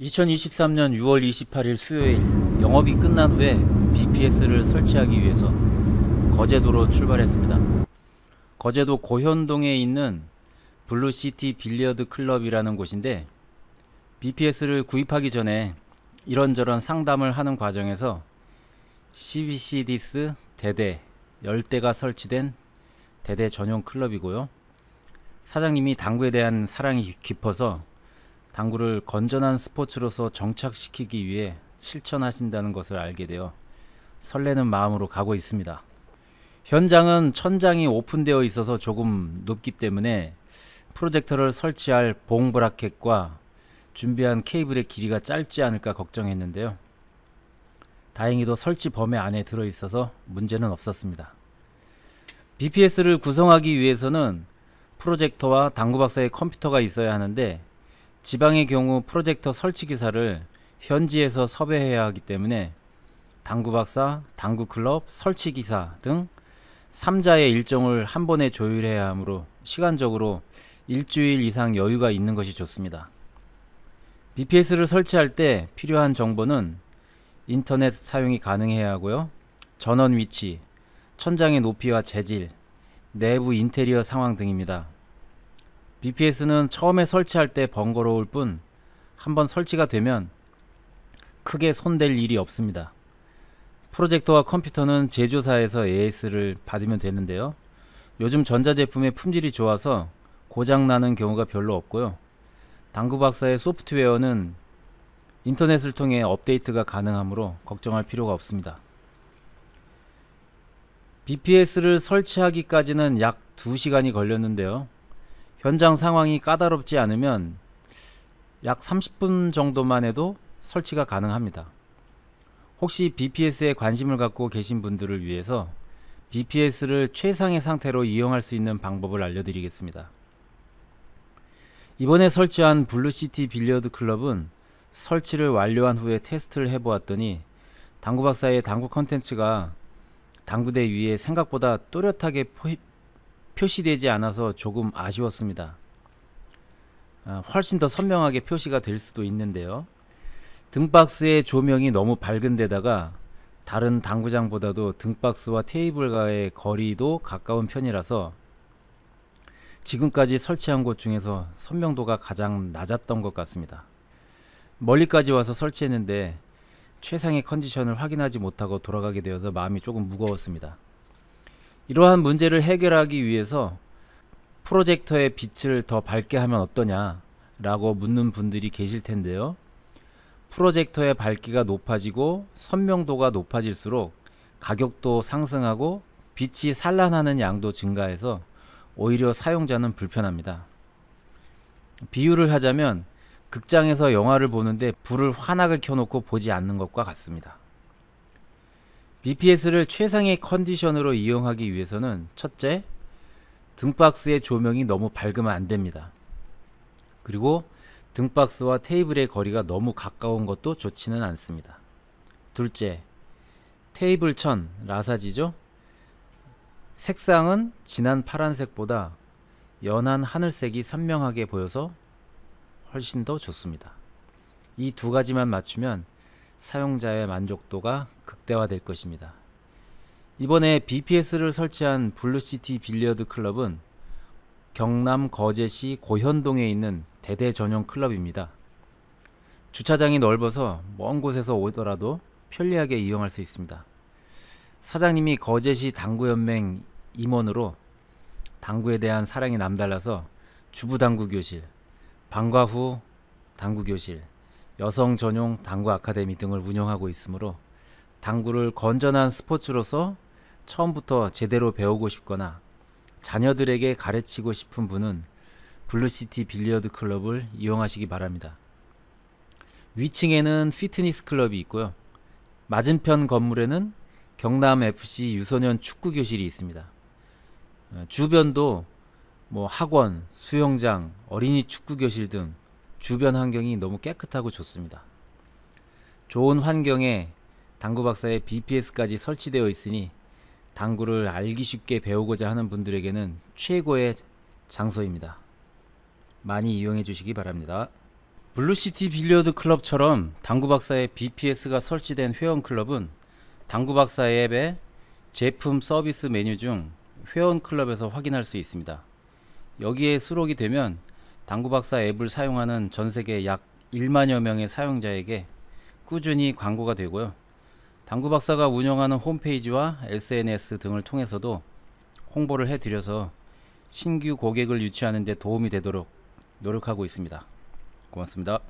2023년 6월 28일 수요일 영업이 끝난 후에 BPS를 설치하기 위해서 거제도로 출발했습니다. 거제도 고현동에 있는 블루시티 빌리어드 클럽이라는 곳인데 BPS를 구입하기 전에 이런저런 상담을 하는 과정에서 CBC디스 대대 10대가 설치된 대대 전용 클럽이고요. 사장님이 당구에 대한 사랑이 깊어서 당구를 건전한 스포츠로서 정착시키기 위해 실천하신다는 것을 알게 되어 설레는 마음으로 가고 있습니다. 현장은 천장이 오픈되어 있어서 조금 높기 때문에 프로젝터를 설치할 봉 브라켓과 준비한 케이블의 길이가 짧지 않을까 걱정했는데요. 다행히도 설치 범위 안에 들어 있어서 문제는 없었습니다. BPS를 구성하기 위해서는 프로젝터와 당구박사의 컴퓨터가 있어야 하는데 지방의 경우 프로젝터 설치 기사를 현지에서 섭외해야 하기 때문에 당구 박사, 당구 클럽, 설치 기사 등 3자의 일정을 한 번에 조율해야 하므로 시간적으로 일주일 이상 여유가 있는 것이 좋습니다. BPS를 설치할 때 필요한 정보는 인터넷 사용이 가능해야 하고요. 전원 위치, 천장의 높이와 재질, 내부 인테리어 상황 등입니다. BPS는 처음에 설치할 때 번거로울 뿐 한번 설치가 되면 크게 손댈 일이 없습니다. 프로젝터와 컴퓨터는 제조사에서 AS를 받으면 되는데요. 요즘 전자제품의 품질이 좋아서 고장나는 경우가 별로 없고요. 당구 박사의 소프트웨어는 인터넷을 통해 업데이트가 가능하므로 걱정할 필요가 없습니다. BPS를 설치하기까지는 약 2시간이 걸렸는데요. 현장 상황이 까다롭지 않으면 약 30분 정도만 해도 설치가 가능합니다. 혹시 BPS에 관심을 갖고 계신 분들을 위해서 BPS를 최상의 상태로 이용할 수 있는 방법을 알려드리겠습니다. 이번에 설치한 블루시티 빌리어드 클럽은 설치를 완료한 후에 테스트를 해보았더니 당구 박사의 당구 컨텐츠가 당구대 위에 생각보다 또렷하게 표시되지 않아서 조금 아쉬웠습니다. 아, 훨씬 더 선명하게 표시가 될 수도 있는데요. 등박스의 조명이 너무 밝은 데다가 다른 당구장보다도 등박스와 테이블과의 거리도 가까운 편이라서 지금까지 설치한 곳 중에서 선명도가 가장 낮았던 것 같습니다. 멀리까지 와서 설치했는데 최상의 컨디션을 확인하지 못하고 돌아가게 되어서 마음이 조금 무거웠습니다. 이러한 문제를 해결하기 위해서 프로젝터의 빛을 더 밝게 하면 어떠냐 라고 묻는 분들이 계실 텐데요. 프로젝터의 밝기가 높아지고 선명도가 높아질수록 가격도 상승하고 빛이 산란하는 양도 증가해서 오히려 사용자는 불편합니다. 비유를 하자면 극장에서 영화를 보는데 불을 환하게 켜놓고 보지 않는 것과 같습니다. BPS를 최상의 컨디션으로 이용하기 위해서는 첫째, 등박스의 조명이 너무 밝으면 안 됩니다. 그리고 등박스와 테이블의 거리가 너무 가까운 것도 좋지는 않습니다. 둘째, 테이블 천, 라사지죠? 색상은 진한 파란색보다 연한 하늘색이 선명하게 보여서 훨씬 더 좋습니다. 이 두 가지만 맞추면 사용자의 만족도가 극대화될 것입니다. 이번에 BPS를 설치한 블루시티 빌리어드 클럽은 경남 거제시 고현동에 있는 대대 전용 클럽입니다. 주차장이 넓어서 먼 곳에서 오더라도 편리하게 이용할 수 있습니다. 사장님이 거제시 당구연맹 임원으로 당구에 대한 사랑이 남달라서 주부 당구 교실, 방과 후 당구 교실, 여성 전용 당구 아카데미 등을 운영하고 있으므로 당구를 건전한 스포츠로서 처음부터 제대로 배우고 싶거나 자녀들에게 가르치고 싶은 분은 블루시티 빌리어드 클럽을 이용하시기 바랍니다. 위층에는 피트니스 클럽이 있고요. 맞은편 건물에는 경남 FC 유소년 축구 교실이 있습니다. 어, 주변도 뭐 학원, 수영장, 어린이 축구 교실 등 주변 환경이 너무 깨끗하고 좋습니다. 좋은 환경에 당구 박사의 BPS까지 설치되어 있으니 당구를 알기 쉽게 배우고자 하는 분들에게는 최고의 장소입니다. 많이 이용해 주시기 바랍니다. 블루시티 빌리어드 클럽처럼 당구 박사의 BPS가 설치된 회원 클럽은 당구 박사 앱의 제품 서비스 메뉴 중 회원 클럽에서 확인할 수 있습니다. 여기에 수록이 되면 당구박사 앱을 사용하는 전 세계 약 1만여 명의 사용자에게 꾸준히 광고가 되고요. 당구박사가 운영하는 홈페이지와 SNS 등을 통해서도 홍보를 해드려서 신규 고객을 유치하는 데 도움이 되도록 노력하고 있습니다. 고맙습니다.